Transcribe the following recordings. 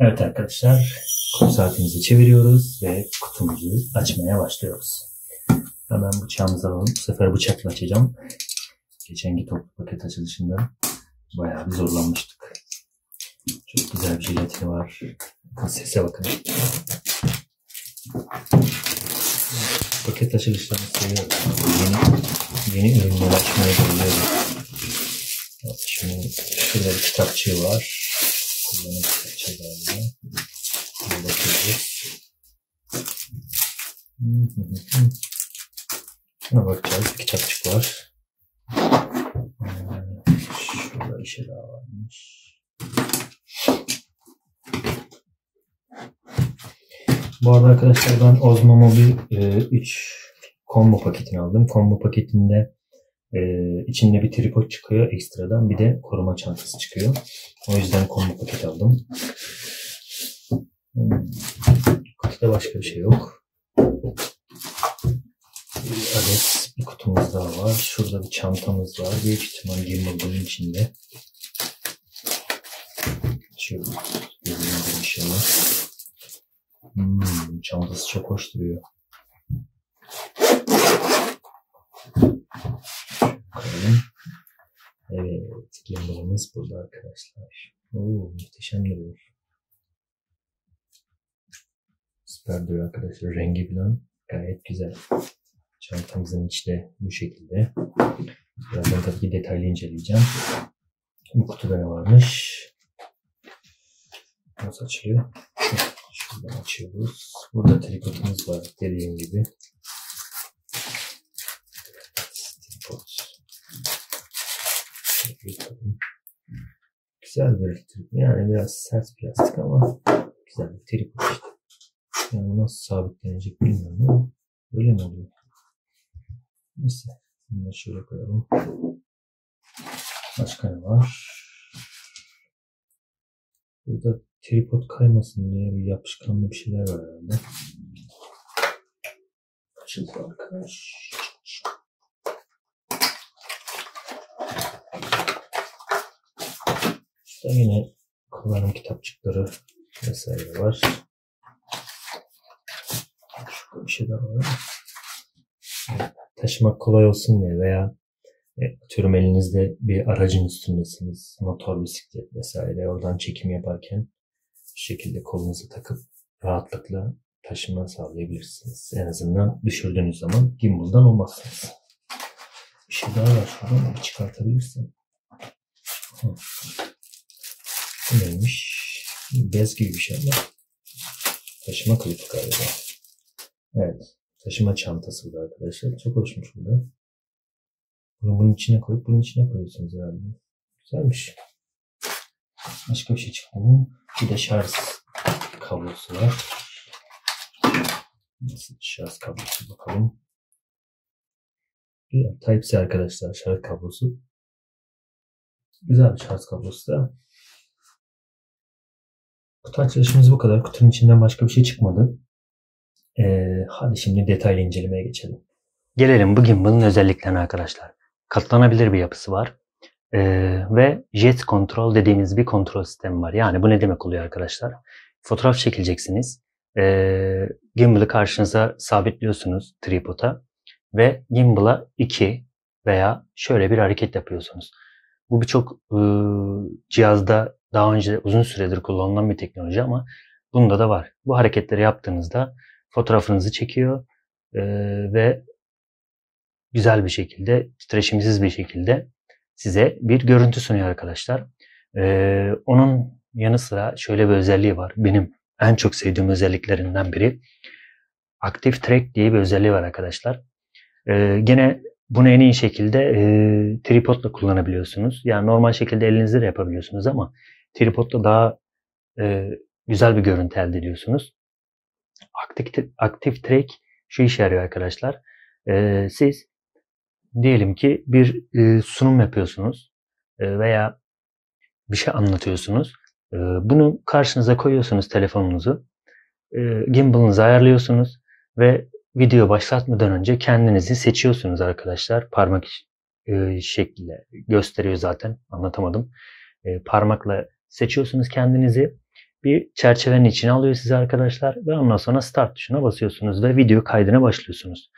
Evet arkadaşlar, kutu saatimizi çeviriyoruz ve kutumuzu açmaya başlıyoruz. Hemen bıçağımızı alalım. Bu sefer bıçakla açacağım. Geçenki toplu paket açılışında bayağı bir zorlanmıştık. Çok güzel bir jelatini var. Sese bakın. Paket açılışlarını seviyorum. Yeni, yeni ürünler açmaya bayılıyorum. Şimdi şurada bir kitapçığı var. Kullanım kitapçığı. Buna bakacağız. Bir kitapçık var. Ee, Şurada bir şey daha varmış. Bu arada arkadaşlar ben Osmo Mobi 3 combo paketini aldım. Combo paketinde e, içinde bir tripod çıkıyor ekstradan bir de koruma çantası çıkıyor. O yüzden combo paket aldım. Hmm. Kutuda başka bir şey yok. Bir adet bir kutumuz daha var. Şurada bir çantamız var. Büyük ihtimal gimbal bunun içinde. Görünüyor inşallah. Hmm, çantası çok hoş duruyor. Koyalım. Evet, gimbalımız burada arkadaşlar. Oo, muhteşem duruyor. Süper duruyor arkadaşlar. Rengi falan gayet güzel. Çantamızın içi de bu şekilde. Birazdan tabii ki detaylı inceleyeceğim. Bu kutuda ne varmış? Nasıl açılıyor? Şuradan açıyoruz. Burada tripodumuz var dediğim gibi. Tripod. Güzel bir tripod. Yani biraz sert plastik ama güzel bir tripod işte. Yani nasıl sabitlenecek bilmiyorum ama öyle mi oluyor? Neyse. Bunu da şöyle koyalım. Başka ne var? Burada tripod kaymasın diye bir yapışkanlı bir şeyler var herhalde. Açıldı arkadaş. İşte yine kullanım kitapçıkları vesaire var. Şurada bir şey daha var. Taşımak kolay olsun diye veya e, atıyorum elinizde bir aracın üstündesiniz. Motor, bisiklet vesaire. Oradan çekim yaparken bu şekilde kolunuza takıp rahatlıkla taşıma sağlayabilirsiniz. En azından düşürdüğünüz zaman gimbal'dan olmazsınız. Bir şey daha var şurada ama çıkartabilirsin. Bu neymiş? Bez gibi bir şey ama taşıma kılıfı galiba. Evet. Taşıma çantası bu da arkadaşlar. Çok hoşmuş bu da. Bunu bunun içine koyup bunun içine koyuyorsunuz herhalde. Güzelmiş. Başka bir şey çıktı mı? Bir de şarj kablosu var. Şarj kablosu bakalım. Güzel. Type-C arkadaşlar şarj kablosu. Güzel bir şarj kablosu da. Kutu açılışımız bu kadar. Kutunun içinden başka bir şey çıkmadı. Ee, hadi şimdi detaylı incelemeye geçelim. Gelelim bu gimbal'ın özelliklerine arkadaşlar. Katlanabilir bir yapısı var. Ee, ve jet kontrol dediğimiz bir kontrol sistemi var. Yani bu ne demek oluyor arkadaşlar? Fotoğraf çekileceksiniz. Ee, gimbal'ı karşınıza sabitliyorsunuz tripoda ve gimbal'a 2 veya şöyle bir hareket yapıyorsunuz. Bu birçok e, cihazda daha önce uzun süredir kullanılan bir teknoloji ama bunda da var. Bu hareketleri yaptığınızda fotoğrafınızı çekiyor e, ve güzel bir şekilde, titreşimsiz bir şekilde size bir görüntü sunuyor arkadaşlar. Ee, onun yanı sıra şöyle bir özelliği var. Benim en çok sevdiğim özelliklerinden biri. Active Track diye bir özelliği var arkadaşlar. Ee, gene bunu en iyi şekilde e, tripodla kullanabiliyorsunuz. Yani normal şekilde elinizde de yapabiliyorsunuz ama tripodla daha e, güzel bir görüntü elde ediyorsunuz. Active, Active Track şu işe yarıyor arkadaşlar. Ee, siz diyelim ki bir e, sunum yapıyorsunuz e, veya bir şey anlatıyorsunuz. E, bunu karşınıza koyuyorsunuz telefonunuzu. E, gimbal'ınızı ayarlıyorsunuz ve video başlatmadan önce kendinizi seçiyorsunuz arkadaşlar. Parmak e, şekliyle gösteriyor zaten. Anlatamadım. E, parmakla seçiyorsunuz kendinizi bir çerçevenin içine alıyor sizi arkadaşlar ve ondan sonra start tuşuna basıyorsunuz ve video kaydına başlıyorsunuz.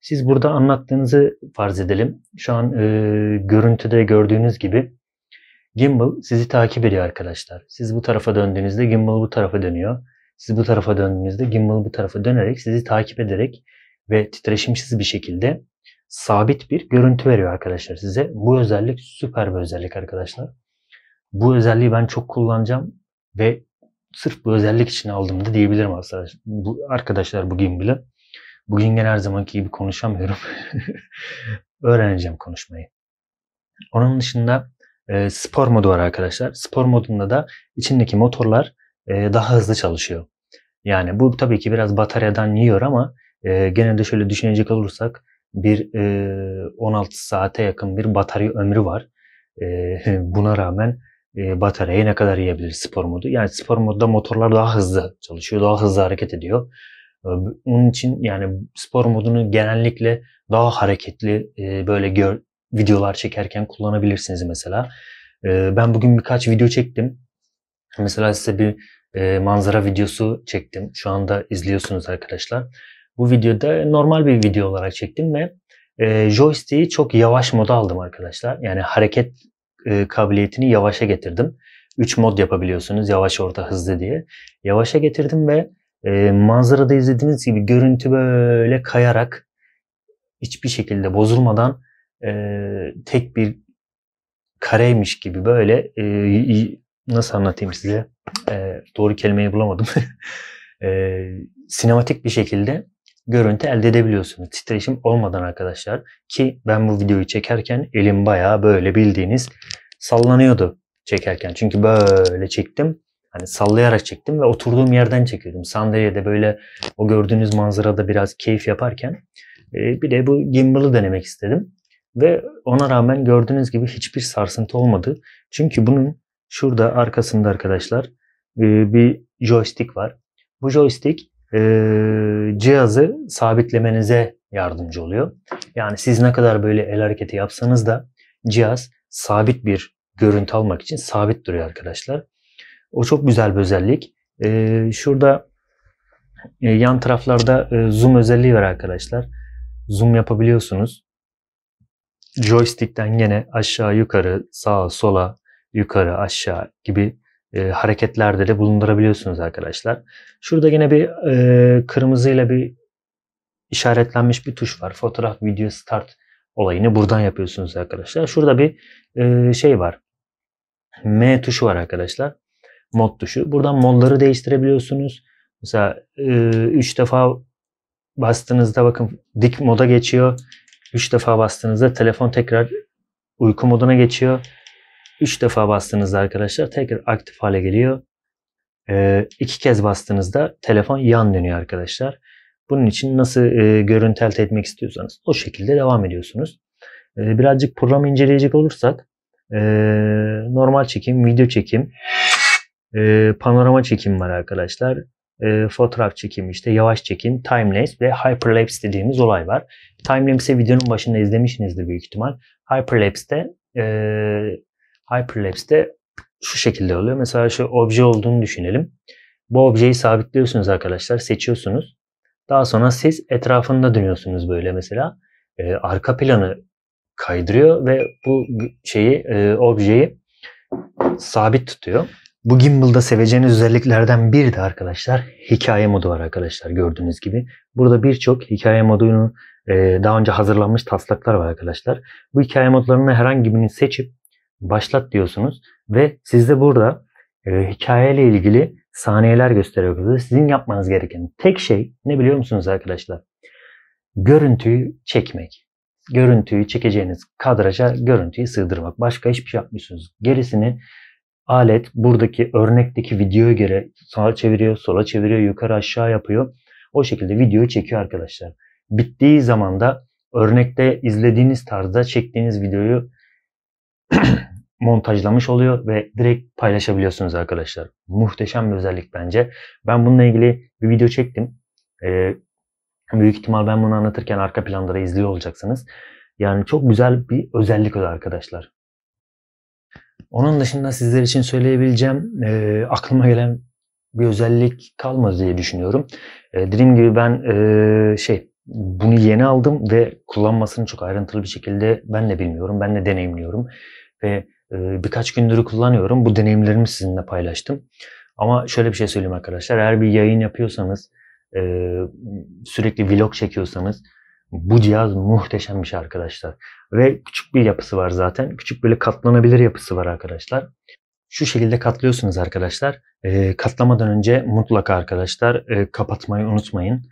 Siz burada anlattığınızı farz edelim. Şu an e, görüntüde gördüğünüz gibi gimbal sizi takip ediyor arkadaşlar. Siz bu tarafa döndüğünüzde gimbal bu tarafa dönüyor. Siz bu tarafa döndüğünüzde gimbal bu tarafa dönerek sizi takip ederek ve titreşimsiz bir şekilde sabit bir görüntü veriyor arkadaşlar size. Bu özellik süper bir özellik arkadaşlar. Bu özelliği ben çok kullanacağım ve sırf bu özellik için aldım da diyebilirim arkadaşlar. Bu, arkadaşlar bu gimbal'ı. Bugün gene her zamanki gibi konuşamıyorum. Öğreneceğim konuşmayı. Onun dışında e, spor modu var arkadaşlar. Spor modunda da içindeki motorlar e, daha hızlı çalışıyor. Yani bu tabii ki biraz bataryadan yiyor ama e, gene de şöyle düşünecek olursak bir e, 16 saate yakın bir batarya ömrü var. E, buna rağmen e, bataryayı ne kadar yiyebilir spor modu? Yani spor modda motorlar daha hızlı çalışıyor, daha hızlı hareket ediyor. Onun için yani spor modunu genellikle daha hareketli e, böyle gör, videolar çekerken kullanabilirsiniz mesela. E, ben bugün birkaç video çektim. Mesela size bir e, manzara videosu çektim. Şu anda izliyorsunuz arkadaşlar. Bu videoda normal bir video olarak çektim ve e, joystick'i çok yavaş moda aldım arkadaşlar. Yani hareket e, kabiliyetini yavaşa getirdim. 3 mod yapabiliyorsunuz yavaş, orta, hızlı diye. Yavaşa getirdim ve e, manzarada izlediğiniz gibi görüntü böyle kayarak hiçbir şekilde bozulmadan e, tek bir kareymiş gibi böyle e, nasıl anlatayım size e, doğru kelimeyi bulamadım. e, sinematik bir şekilde görüntü elde edebiliyorsunuz. Titreşim olmadan arkadaşlar. Ki ben bu videoyu çekerken elim bayağı böyle bildiğiniz sallanıyordu çekerken. Çünkü böyle çektim. Hani sallayarak çektim ve oturduğum yerden çekiyordum. Sandalyede böyle o gördüğünüz manzarada biraz keyif yaparken e, bir de bu gimbal'ı denemek istedim. Ve ona rağmen gördüğünüz gibi hiçbir sarsıntı olmadı. Çünkü bunun şurada arkasında arkadaşlar e, bir joystick var. Bu joystick e, cihazı sabitlemenize yardımcı oluyor. Yani siz ne kadar böyle el hareketi yapsanız da cihaz sabit bir görüntü almak için sabit duruyor arkadaşlar. O çok güzel bir özellik. E, şurada e, yan taraflarda e, zoom özelliği var arkadaşlar. Zoom yapabiliyorsunuz. Joystick'ten yine aşağı yukarı sağa sola yukarı aşağı gibi e, hareketlerde de bulundurabiliyorsunuz arkadaşlar. Şurada yine bir e, kırmızıyla bir işaretlenmiş bir tuş var. Fotoğraf, video, start olayını buradan yapıyorsunuz arkadaşlar. Şurada bir e, şey var. M tuşu var arkadaşlar. Mod tuşu. Buradan modları değiştirebiliyorsunuz. Mesela 3 e, defa bastığınızda bakın dik moda geçiyor. 3 defa bastığınızda telefon tekrar uyku moduna geçiyor. 3 defa bastığınızda arkadaşlar tekrar aktif hale geliyor. E, iki kez bastığınızda telefon yan dönüyor arkadaşlar. Bunun için nasıl e, görüntü elde etmek istiyorsanız o şekilde devam ediyorsunuz. E, birazcık programı inceleyecek olursak e, normal çekim, video çekim, e, panorama çekim var arkadaşlar. E, fotoğraf çekim işte yavaş çekim, timelapse ve hyperlapse dediğimiz olay var. Timelapse'i videonun başında izlemişsinizdir büyük ihtimal. Hyperlapse'de e, Hyperlapse'de şu şekilde oluyor. Mesela şu obje olduğunu düşünelim. Bu objeyi sabitliyorsunuz arkadaşlar. Seçiyorsunuz. Daha sonra siz etrafında dönüyorsunuz böyle mesela. Ee, arka planı kaydırıyor ve bu şeyi e, objeyi sabit tutuyor. Bu gimbal'da seveceğiniz özelliklerden biri de arkadaşlar hikaye modu var arkadaşlar gördüğünüz gibi. Burada birçok hikaye modunu e, daha önce hazırlanmış taslaklar var arkadaşlar. Bu hikaye modlarını herhangi birini seçip başlat diyorsunuz ve sizde burada e, hikayeyle ilgili saniyeler gösteriyor. Sizin yapmanız gereken tek şey ne biliyor musunuz arkadaşlar? Görüntüyü çekmek. Görüntüyü çekeceğiniz kadraja görüntüyü sığdırmak. Başka hiçbir şey yapmıyorsunuz. Gerisini alet buradaki örnekteki videoya göre sağa çeviriyor, sola çeviriyor, yukarı aşağı yapıyor. O şekilde videoyu çekiyor arkadaşlar. Bittiği zaman da örnekte izlediğiniz tarzda çektiğiniz videoyu montajlamış oluyor ve direkt paylaşabiliyorsunuz arkadaşlar. Muhteşem bir özellik bence. Ben bununla ilgili bir video çektim. Ee, büyük ihtimal ben bunu anlatırken arka planda da izliyor olacaksınız. Yani çok güzel bir özellik o arkadaşlar. Onun dışında sizler için söyleyebileceğim e, aklıma gelen bir özellik kalmadı diye düşünüyorum. E, dediğim gibi ben e, şey bunu yeni aldım ve kullanmasını çok ayrıntılı bir şekilde ben de bilmiyorum. Ben de deneyimliyorum ve birkaç gündür kullanıyorum. Bu deneyimlerimi sizinle paylaştım. Ama şöyle bir şey söyleyeyim arkadaşlar. Eğer bir yayın yapıyorsanız, e, sürekli vlog çekiyorsanız bu cihaz muhteşem bir şey arkadaşlar. Ve küçük bir yapısı var zaten. Küçük böyle katlanabilir yapısı var arkadaşlar. Şu şekilde katlıyorsunuz arkadaşlar. E, katlamadan önce mutlaka arkadaşlar e, kapatmayı unutmayın.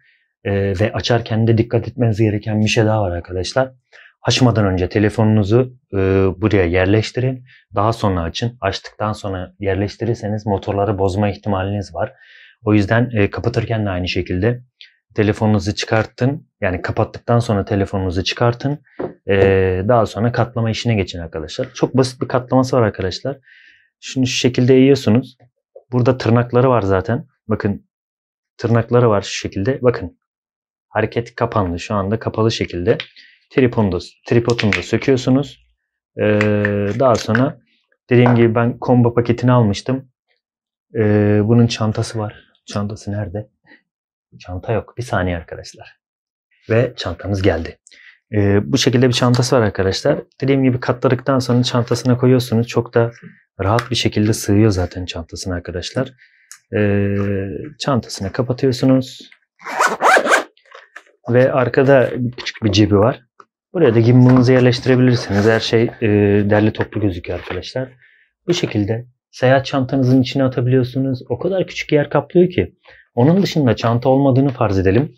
Ve açarken de dikkat etmeniz gereken bir şey daha var arkadaşlar. Açmadan önce telefonunuzu e, buraya yerleştirin. Daha sonra açın. Açtıktan sonra yerleştirirseniz motorları bozma ihtimaliniz var. O yüzden e, kapatırken de aynı şekilde telefonunuzu çıkartın. Yani kapattıktan sonra telefonunuzu çıkartın. E, daha sonra katlama işine geçin arkadaşlar. Çok basit bir katlaması var arkadaşlar. Şunu şu şekilde eğiyorsunuz. Burada tırnakları var zaten. Bakın tırnakları var şu şekilde. Bakın hareket kapandı. Şu anda kapalı şekilde. Tripodunu, tripodunu da söküyorsunuz. Ee, daha sonra dediğim gibi ben combo paketini almıştım. Ee, bunun çantası var. Çantası nerede? Çanta yok. Bir saniye arkadaşlar. Ve çantamız geldi. Ee, bu şekilde bir çantası var arkadaşlar. Dediğim gibi katladıktan sonra çantasına koyuyorsunuz. Çok da rahat bir şekilde sığıyor zaten çantasına arkadaşlar. Ee, çantasını kapatıyorsunuz. Ve arkada küçük bir cebi var. Buraya da gimbal'ınızı yerleştirebilirsiniz. Her şey e, derli toplu gözüküyor arkadaşlar. Bu şekilde seyahat çantanızın içine atabiliyorsunuz. O kadar küçük yer kaplıyor ki. Onun dışında çanta olmadığını farz edelim.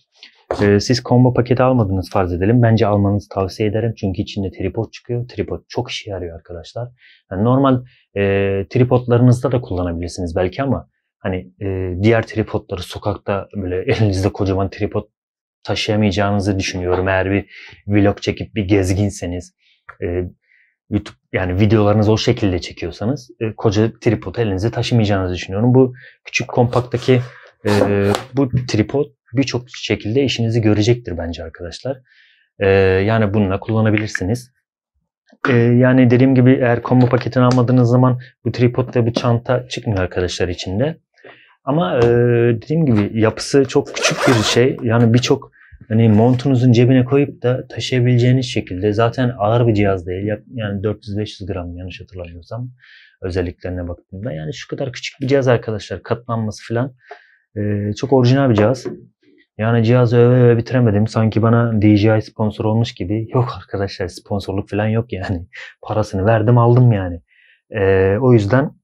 Ee, siz combo paketi almadınız farz edelim. Bence almanızı tavsiye ederim. Çünkü içinde tripod çıkıyor. Tripod çok işe yarıyor arkadaşlar. Yani normal e, tripodlarınızda da kullanabilirsiniz belki ama hani e, diğer tripodları sokakta böyle elinizde kocaman tripod taşıyamayacağınızı düşünüyorum. Eğer bir vlog çekip bir gezginseniz e, YouTube yani videolarınızı o şekilde çekiyorsanız e, koca tripod elinize taşımayacağınızı düşünüyorum. Bu küçük kompaktaki e, bu tripod birçok şekilde işinizi görecektir bence arkadaşlar. E, yani bununla kullanabilirsiniz. E, yani dediğim gibi eğer combo paketini almadığınız zaman bu tripod ve bu çanta çıkmıyor arkadaşlar içinde. Ama e, dediğim gibi yapısı çok küçük bir şey. Yani birçok hani montunuzun cebine koyup da taşıyabileceğiniz şekilde zaten ağır bir cihaz değil. Yani 400-500 gram yanlış hatırlamıyorsam özelliklerine baktığımda. Yani şu kadar küçük bir cihaz arkadaşlar. Katlanması falan e, çok orijinal bir cihaz. Yani cihazı öve öve bitiremedim. Sanki bana DJI sponsor olmuş gibi. Yok arkadaşlar sponsorluk falan yok yani. Parasını verdim aldım yani. E, o yüzden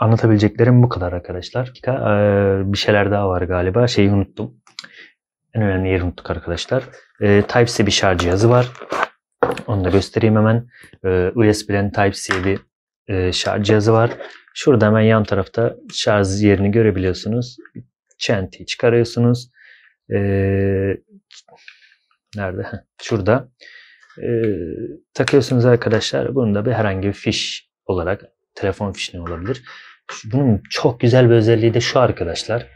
Anlatabileceklerim bu kadar arkadaşlar. Ee, bir şeyler daha var galiba. Şeyi unuttum. En önemli yeri unuttuk arkadaşlar. Ee, Type-C bir şarj cihazı var. Onu da göstereyim hemen. Ee, USB'den Type-C bir e, şarj cihazı var. Şurada hemen yan tarafta şarj yerini görebiliyorsunuz. Çentiyi çıkarıyorsunuz. nerede? Şurada. takıyorsunuz arkadaşlar. Bunu da bir herhangi bir fiş olarak telefon fişini olabilir. Bunun çok güzel bir özelliği de şu arkadaşlar.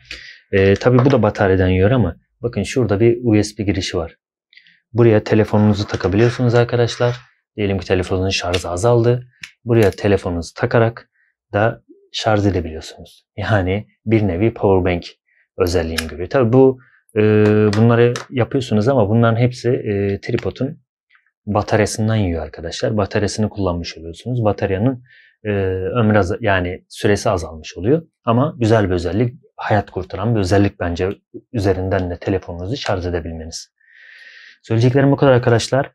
Ee, tabii bu da bataryadan yiyor ama bakın şurada bir USB girişi var. Buraya telefonunuzu takabiliyorsunuz arkadaşlar. Diyelim ki telefonunun şarjı azaldı. Buraya telefonunuzu takarak da şarj edebiliyorsunuz. Yani bir nevi powerbank özelliğini görüyor. Tabii bu e, bunları yapıyorsunuz ama bunların hepsi e, tripodun bataryasından yiyor arkadaşlar. Bataryasını kullanmış oluyorsunuz. Bataryanın e, ömrü az, yani süresi azalmış oluyor. Ama güzel bir özellik, hayat kurtaran bir özellik bence üzerinden de telefonunuzu şarj edebilmeniz. Söyleyeceklerim bu kadar arkadaşlar.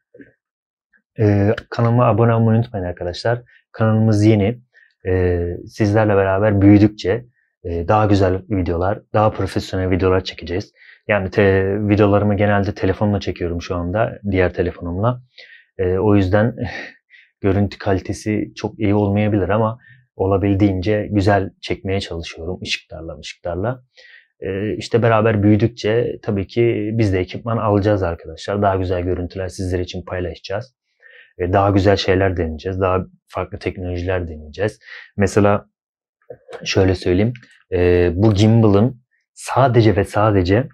E, kanalıma abone olmayı unutmayın arkadaşlar. Kanalımız yeni. E, sizlerle beraber büyüdükçe e, daha güzel videolar, daha profesyonel videolar çekeceğiz. Yani te, videolarımı genelde telefonla çekiyorum şu anda, diğer telefonumla. E, o yüzden görüntü kalitesi çok iyi olmayabilir ama olabildiğince güzel çekmeye çalışıyorum ışıklarla ışıklarla. Ee, işte beraber büyüdükçe tabii ki biz de ekipman alacağız arkadaşlar. Daha güzel görüntüler sizler için paylaşacağız. Ee, daha güzel şeyler deneyeceğiz. Daha farklı teknolojiler deneyeceğiz. Mesela şöyle söyleyeyim. E, bu gimbal'ın sadece ve sadece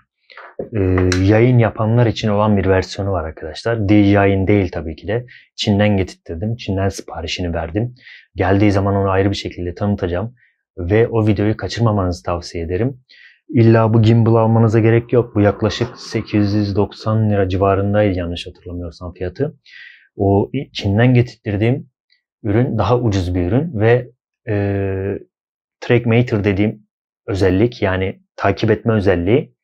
e, yayın yapanlar için olan bir versiyonu var arkadaşlar. DJI'in değil tabii ki de. Çin'den getirttirdim. Çin'den siparişini verdim. Geldiği zaman onu ayrı bir şekilde tanıtacağım. ve o videoyu kaçırmamanızı tavsiye ederim. İlla bu gimbal almanıza gerek yok. Bu yaklaşık 890 lira civarındaydı yanlış hatırlamıyorsam fiyatı. O Çin'den getirdiğim ürün daha ucuz bir ürün ve e, TrackMater dediğim özellik yani takip etme özelliği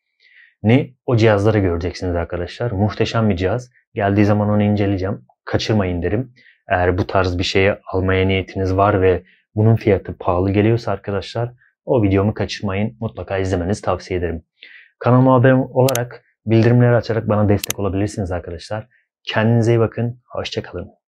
ni o cihazlara göreceksiniz arkadaşlar. Muhteşem bir cihaz. Geldiği zaman onu inceleyeceğim. Kaçırmayın derim. Eğer bu tarz bir şeye almaya niyetiniz var ve bunun fiyatı pahalı geliyorsa arkadaşlar o videomu kaçırmayın. Mutlaka izlemenizi tavsiye ederim. Kanalıma abone olarak bildirimleri açarak bana destek olabilirsiniz arkadaşlar. Kendinize iyi bakın. Hoşçakalın.